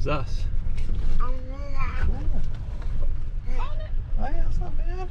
as us. Oh yeah, that's not bad.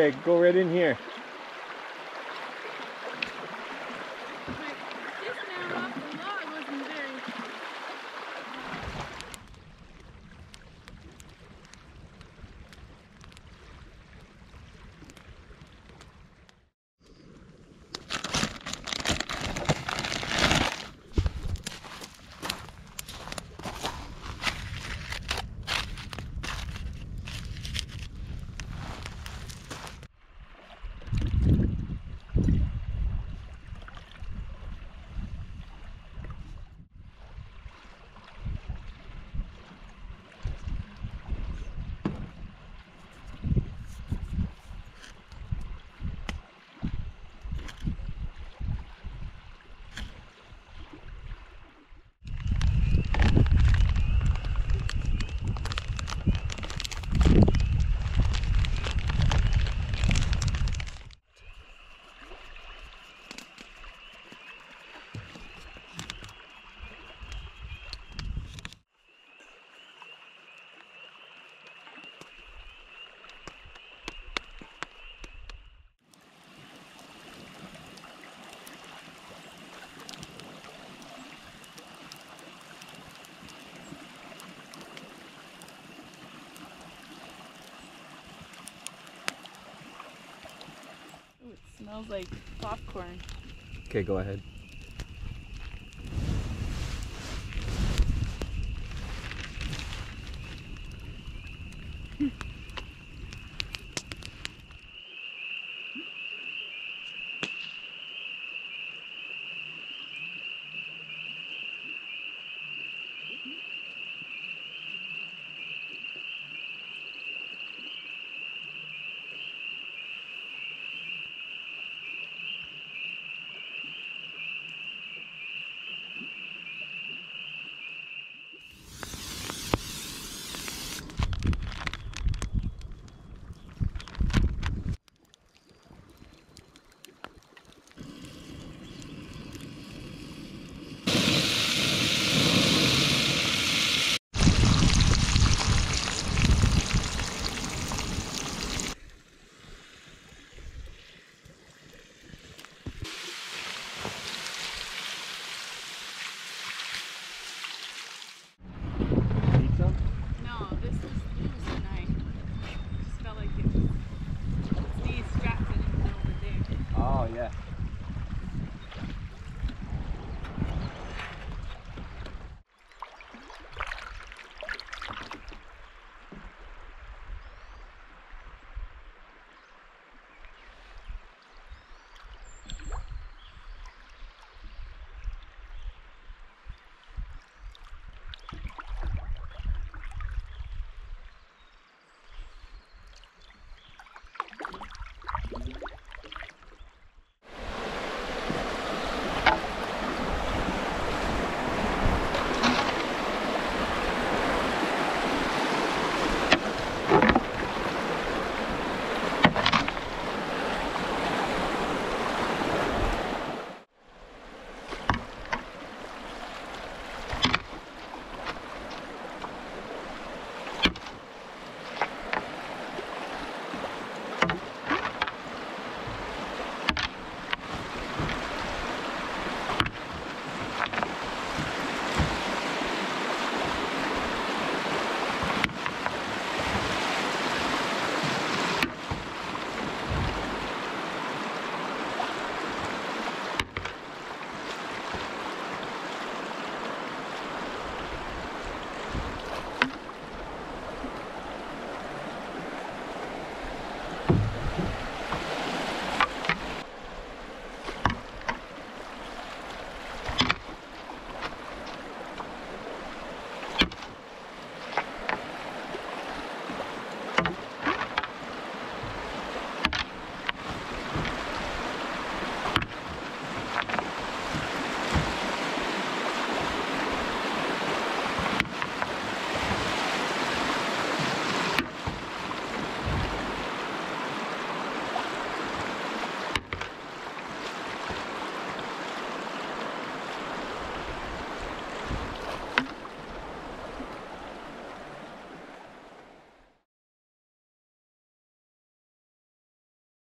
Okay, go right in here. Smells like popcorn. Okay, go ahead.